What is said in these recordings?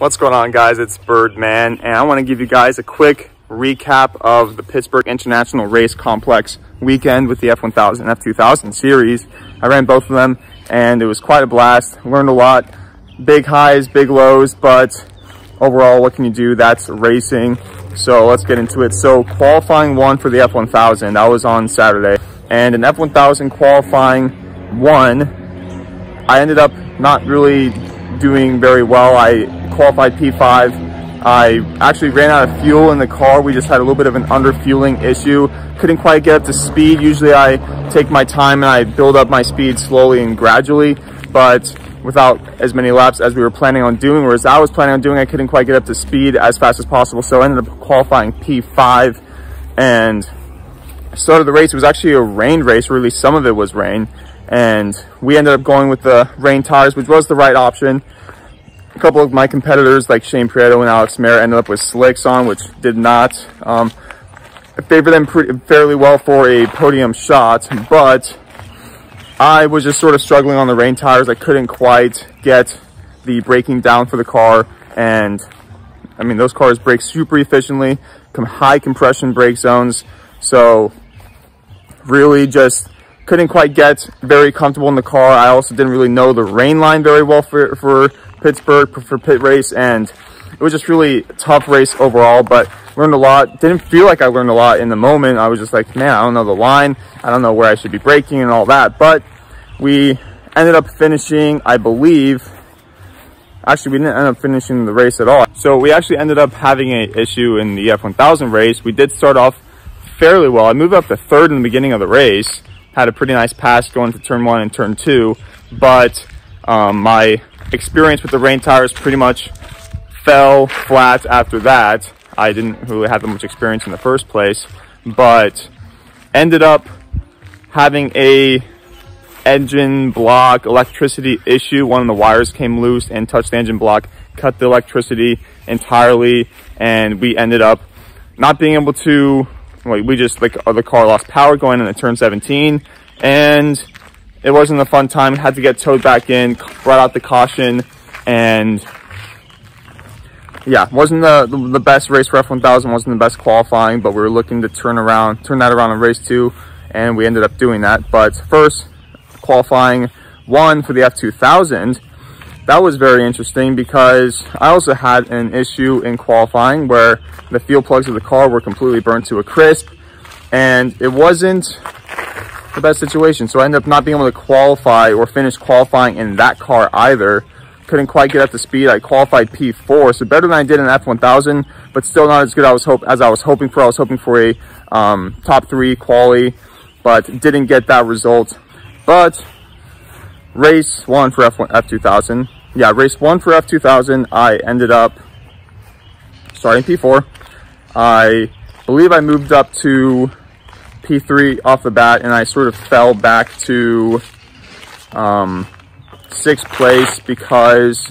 What's going on guys? It's Birdman and I want to give you guys a quick recap of the Pittsburgh International Race Complex weekend with the F1000 and F2000 series. I ran both of them and it was quite a blast. Learned a lot. Big highs, big lows, but overall what can you do? That's racing. So let's get into it. So qualifying one for the F1000, that was on Saturday. And in F1000 qualifying one, I ended up not really doing very well. I qualified P5. I actually ran out of fuel in the car. We just had a little bit of an underfueling issue. Couldn't quite get up to speed. Usually I take my time and I build up my speed slowly and gradually, but without as many laps as we were planning on doing, or as I was planning on doing, I couldn't quite get up to speed as fast as possible. So I ended up qualifying P5 and started the race. It was actually a rain race, or at least some of it was rain. And we ended up going with the rain tires, which was the right option couple of my competitors like Shane Prieto and Alex Mara ended up with slicks on, which did not um, favor them pretty, fairly well for a podium shot, but I was just sort of struggling on the rain tires. I couldn't quite get the braking down for the car. And I mean, those cars brake super efficiently, come high compression brake zones. So really just couldn't quite get very comfortable in the car. I also didn't really know the rain line very well for, for Pittsburgh for pit race and it was just really tough race overall, but learned a lot. Didn't feel like I learned a lot in the moment. I was just like, man, I don't know the line. I don't know where I should be braking and all that. But we ended up finishing, I believe, actually we didn't end up finishing the race at all. So we actually ended up having an issue in the F1000 race. We did start off fairly well. I moved up to third in the beginning of the race. Had a pretty nice pass going to turn one and turn two, but um, my experience with the rain tires pretty much fell flat after that. I didn't really have that much experience in the first place, but ended up having a engine block electricity issue. One of the wires came loose and touched the engine block, cut the electricity entirely, and we ended up not being able to, well, we just, like, the car lost power going into turn 17, and it wasn't a fun time. Had to get towed back in, brought out the caution, and yeah, wasn't the, the, best race for F1000, wasn't the best qualifying, but we were looking to turn around, turn that around in race two, and we ended up doing that. But first, qualifying one for the F2000, that was very interesting because I also had an issue in qualifying where the fuel plugs of the car were completely burnt to a crisp, and it wasn't the best situation. So I ended up not being able to qualify or finish qualifying in that car either. Couldn't quite get up to speed. I qualified P4, so better than I did in F1000, but still not as good I was hope as I was hoping for. I was hoping for a um, top three quali, but didn't get that result. But race one for F1, F2000. Yeah, race one for F2000, I ended up starting P4. I believe I moved up to P3 off the bat and I sort of fell back to um, sixth place because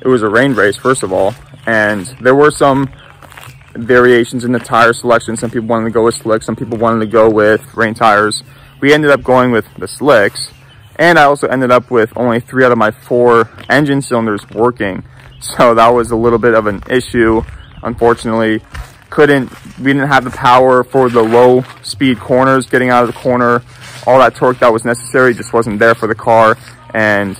it was a rain race, first of all. And there were some variations in the tire selection. Some people wanted to go with slicks, some people wanted to go with rain tires. We ended up going with the slicks. And I also ended up with only three out of my four engine cylinders working. So that was a little bit of an issue, unfortunately couldn't, we didn't have the power for the low speed corners, getting out of the corner. All that torque that was necessary just wasn't there for the car. And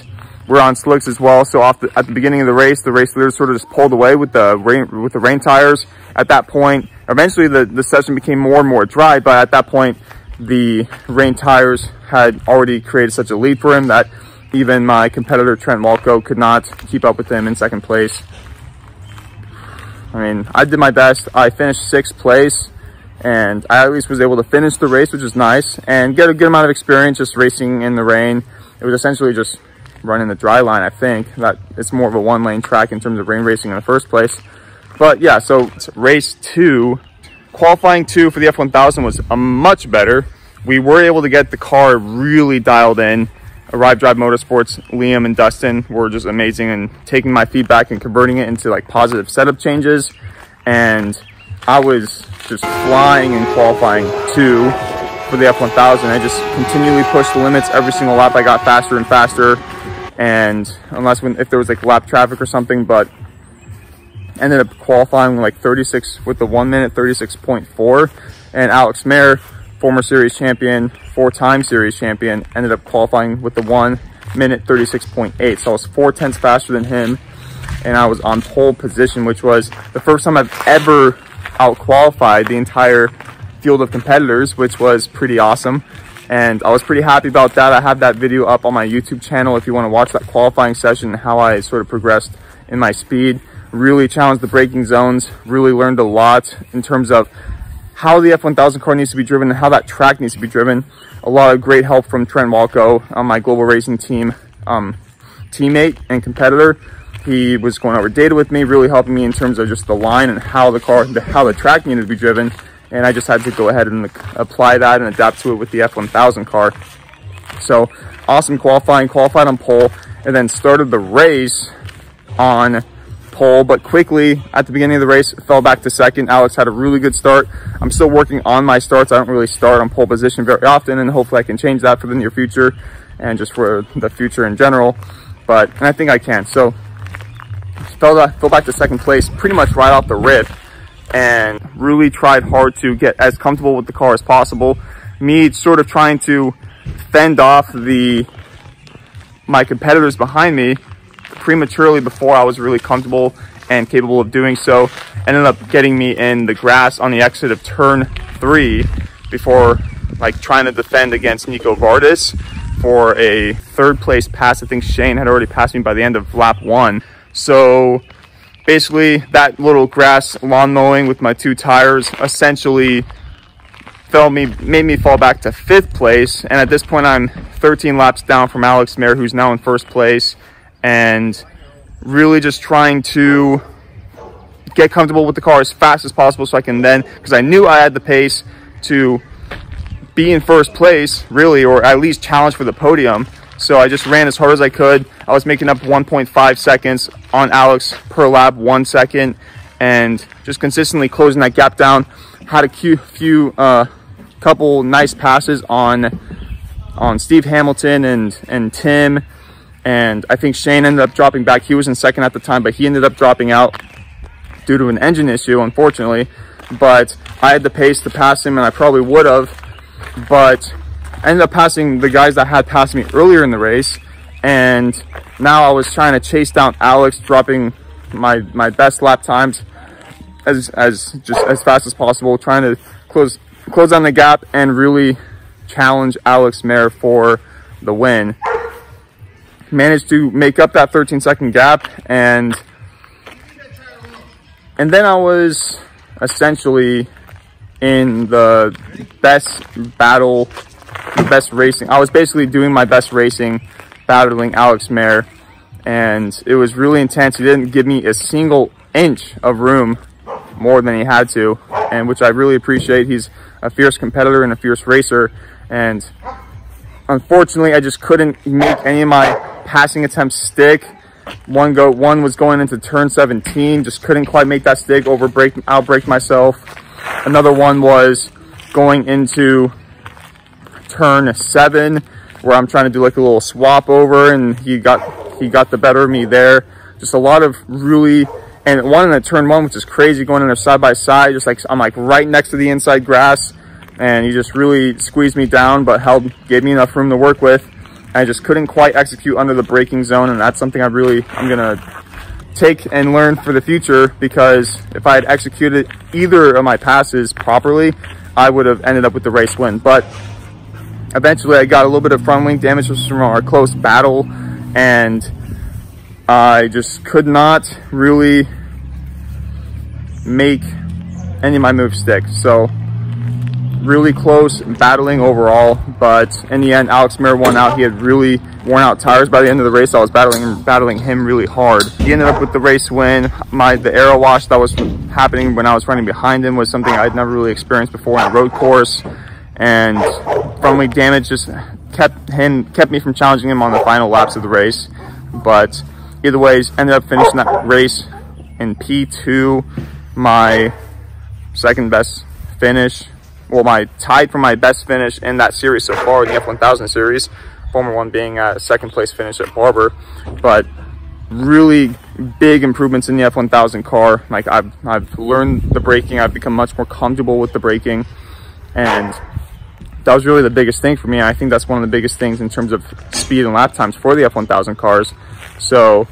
we're on slicks as well. So off the, at the beginning of the race, the race leader sort of just pulled away with the rain, with the rain tires. At that point, eventually the, the session became more and more dry, but at that point, the rain tires had already created such a lead for him that even my competitor Trent Walco could not keep up with him in second place. I mean, I did my best. I finished sixth place and I at least was able to finish the race, which is nice, and get a good amount of experience just racing in the rain. It was essentially just running the dry line, I think. That it's more of a one lane track in terms of rain racing in the first place. But yeah, so race two, qualifying two for the F1000 was a much better. We were able to get the car really dialed in Uh, Arrive Drive Motorsports, Liam and Dustin were just amazing and taking my feedback and converting it into like positive setup changes. And I was just flying and qualifying two for the F1000. I just continually pushed the limits every single lap. I got faster and faster. And unless when, if there was like lap traffic or something, but ended up qualifying like 36 with the one minute 36.4 and Alex Mayer, former series champion, four-time series champion, ended up qualifying with the one minute 36.8. So I was four tenths faster than him and I was on pole position, which was the first time I've ever out qualified the entire field of competitors, which was pretty awesome. And I was pretty happy about that. I have that video up on my YouTube channel if you want to watch that qualifying session and how I sort of progressed in my speed. Really challenged the braking zones, really learned a lot in terms of how the F1000 car needs to be driven and how that track needs to be driven. A lot of great help from Trent Walco on my global racing team um, teammate and competitor. He was going over data with me, really helping me in terms of just the line and how the car, how the track needed to be driven. And I just had to go ahead and apply that and adapt to it with the F1000 car. So awesome qualifying, qualified on pole, and then started the race on pole, but quickly at the beginning of the race, fell back to second. Alex had a really good start. I'm still working on my starts. I don't really start on pole position very often, and hopefully I can change that for the near future and just for the future in general. But, and I think I can. So fell, fell back to second place pretty much right off the rip and really tried hard to get as comfortable with the car as possible. Me sort of trying to fend off the my competitors behind me prematurely before I was really comfortable and capable of doing so. Ended up getting me in the grass on the exit of turn three before like trying to defend against Nico Vardis for a third place pass. I think Shane had already passed me by the end of lap one. So basically that little grass lawn mowing with my two tires essentially fell me made me fall back to fifth place and at this point i'm 13 laps down from alex mayer who's now in first place and really just trying to get comfortable with the car as fast as possible so i can then because i knew i had the pace to be in first place really or at least challenge for the podium so I just ran as hard as I could. I was making up 1.5 seconds on Alex per lap, one second, and just consistently closing that gap down. Had a few, uh, couple nice passes on on Steve Hamilton and and Tim, and I think Shane ended up dropping back. He was in second at the time, but he ended up dropping out due to an engine issue, unfortunately. But I had the pace to pass him, and I probably would have, but I ended up passing the guys that had passed me earlier in the race. And now I was trying to chase down Alex, dropping my, my best lap times as, as just as fast as possible, trying to close, close on the gap and really challenge Alex Mayer for the win. Managed to make up that 13 second gap and and then I was essentially in the best battle the best racing. I was basically doing my best racing, battling Alex Mayer, and it was really intense. He didn't give me a single inch of room more than he had to, and which I really appreciate. He's a fierce competitor and a fierce racer, and unfortunately, I just couldn't make any of my passing attempt stick. One go, one was going into turn 17, just couldn't quite make that stick, over break, outbreak myself. Another one was going into turn seven where I'm trying to do like a little swap over and he got he got the better of me there. Just a lot of really and one in a turn one, which is crazy going in there side by side, just like I'm like right next to the inside grass and he just really squeezed me down but held gave me enough room to work with. I just couldn't quite execute under the braking zone and that's something I really I'm gonna take and learn for the future because if I had executed either of my passes properly, I would have ended up with the race win. But eventually I got a little bit of front wing damage from our close battle and I just could not really make any of my moves stick. So really close battling overall, but in the end, Alex Mayer won out. He had really worn out tires by the end of the race. I was battling battling him really hard. He ended up with the race win. My the aero wash that was happening when I was running behind him was something I'd never really experienced before on a road course and front wing damage just kept him kept me from challenging him on the final laps of the race. But either ways, ended up finishing that race in P2, my second best finish. Well, my tied for my best finish in that series so far, in the F1000 series. Former one being a second place finish at Barber. But really big improvements in the F1000 car. Like I've, I've learned the braking, I've become much more comfortable with the braking and that was really the biggest thing for me. I think that's one of the biggest things in terms of speed and lap times for the F1000 cars. So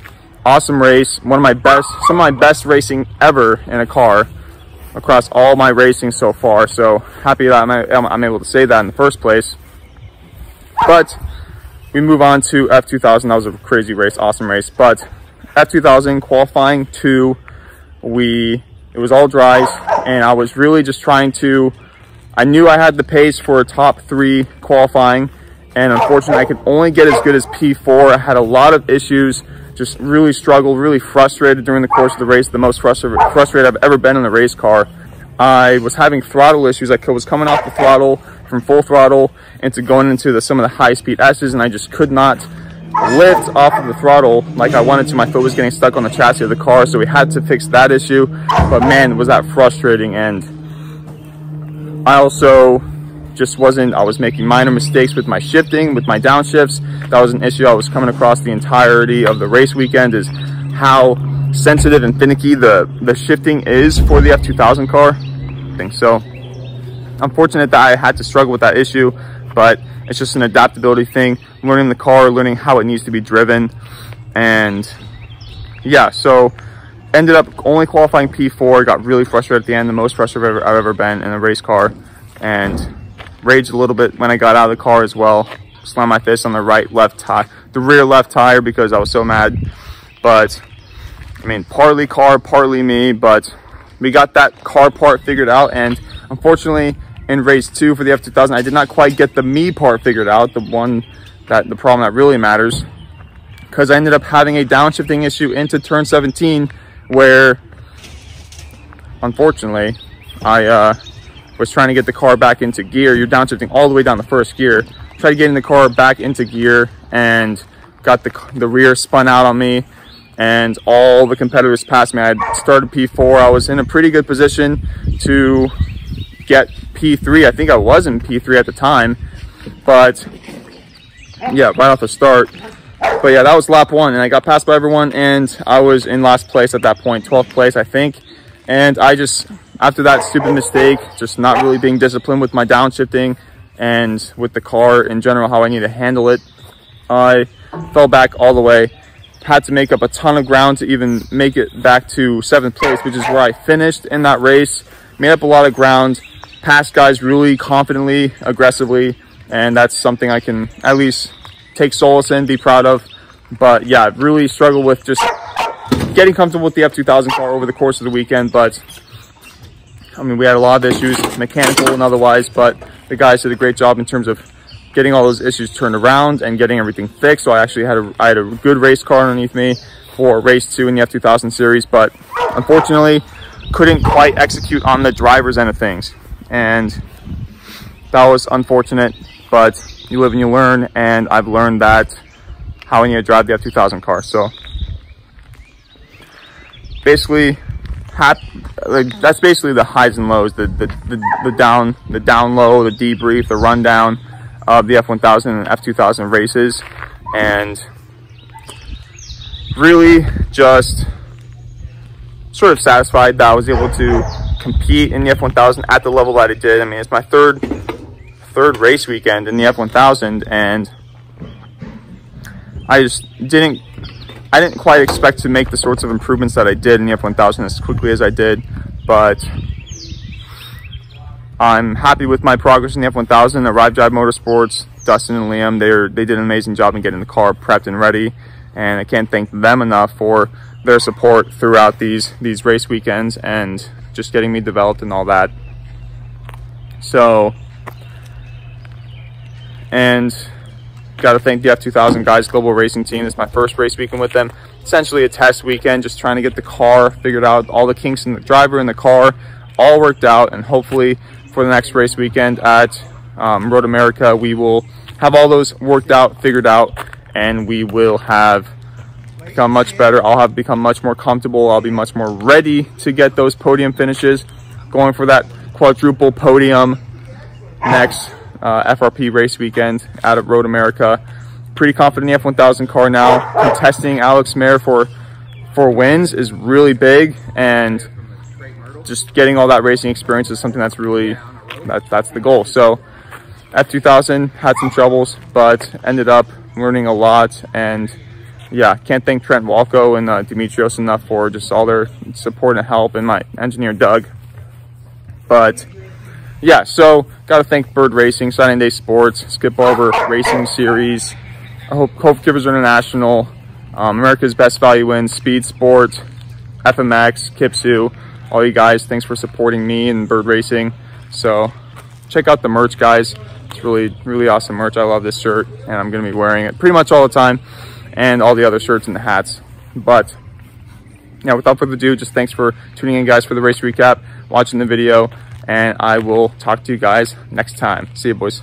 awesome race, one of my best, some of my best racing ever in a car across all my racing so far. So happy that I'm, I'm able to say that in the first place. But we move on to F2000. That was a crazy race, awesome race. But F2000 qualifying two, we, it was all dries and I was really just trying to, I knew I had the pace for a top three qualifying and unfortunately I could only get as good as P4. I had a lot of issues, just really struggled, really frustrated during the course of the race, the most frustrated, I've ever been in a race car. I was having throttle issues. I was coming off the throttle from full throttle into going into the, some of the high speed S's and I just could not lift off of the throttle like I wanted to. My foot was getting stuck on the chassis of the car, so we had to fix that issue. But man, was that frustrating. And I also just wasn't, I was making minor mistakes with my shifting, with my downshifts. That was an issue I was coming across the entirety of the race weekend is how sensitive and finicky the, the shifting is for the F2000 car. I think so. Unfortunate that I had to struggle with that issue, but it's just an adaptability thing, learning the car, learning how it needs to be driven. And yeah, so ended up only qualifying P4, got really frustrated at the end, the most frustrated I've ever, I've ever been in a race car. And raged a little bit when I got out of the car as well. Slammed my fist on the right left tire, the rear left tire because I was so mad. But I mean, partly car, partly me, but we got that car part figured out. And unfortunately, in race two for the F2000, I did not quite get the me part figured out, the one that the problem that really matters, because I ended up having a downshifting issue into turn 17 where, unfortunately, I uh, was trying to get the car back into gear. You're downshifting all the way down the first gear. Tried getting the car back into gear and got the, the rear spun out on me and all the competitors passed me. I had started P4. I was in a pretty good position to get P3. I think I was in P3 at the time, but yeah, right off the start. But yeah, that was lap one and I got passed by everyone and I was in last place at that point, 12th place, I think. And I just, after that stupid mistake, just not really being disciplined with my downshifting and with the car in general, how I need to handle it, I fell back all the way. Had to make up a ton of ground to even make it back to seventh place, which is where I finished in that race. Made up a lot of ground, passed guys really confidently, aggressively, and that's something I can at least take solace in, be proud of. But yeah, really struggled with just getting comfortable with the F2000 car over the course of the weekend. But I mean, we had a lot of issues, mechanical and otherwise, but the guys did a great job in terms of getting all those issues turned around and getting everything fixed. So I actually had a, I had a good race car underneath me for race two in the F2000 series, but unfortunately couldn't quite execute on the driver's end of things and that was unfortunate, but you live and you learn, and I've learned that how I need to drive the F2000 car. So basically, like, that's basically the highs and lows, the, the, the, the, down, the down low, the debrief, the rundown of the F1000 and F2000 races. And really just sort of satisfied that I was able to compete in the F1000 at the level that I did. I mean, it's my third third race weekend in the F1000 and I just didn't I didn't quite expect to make the sorts of improvements that I did in the F1000 as quickly as I did, but I'm happy with my progress in the F1000. Arrive Drive Motorsports, Dustin and Liam, they they did an amazing job in getting the car prepped and ready, and I can't thank them enough for their support throughout these these race weekends and just getting me developed and all that. So, and got to thank the F2000 guys global racing team. It's my first race weekend with them. Essentially a test weekend, just trying to get the car figured out, all the kinks in the driver and the car, all worked out, and hopefully for the next race weekend at um, Road America, we will have all those worked out, figured out, and we will have become much better. I'll have become much more comfortable. I'll be much more ready to get those podium finishes. Going for that quadruple podium next uh, FRP race weekend out of Road America. pretty confident in the F1000 car now. Contesting Alex Mayer for for wins is really big, and just getting all that racing experience is something that's really that, that's the goal. So F2000 had some troubles, but ended up learning a lot. And yeah, can't thank Trent Walco and uh, Demetrios enough for just all their support and help, and my engineer Doug. But yeah, so got to thank Byrd Racing, Signing Day Sports, Skip Barber Racing Series, I hope Hope Givers International, um, America's Best Value Inns, Speed Sport, FMX, Kipsu, all you guys, thanks for supporting me and Byrd Racing. So check out the merch, guys. It's really, really awesome merch. I love this shirt, and I'm going to be wearing it pretty much all the time, and all the other shirts and the hats. But yeah, without further ado, just thanks for tuning in, guys, for the race recap, watching the video, and I will talk to you guys next time. See you, boys.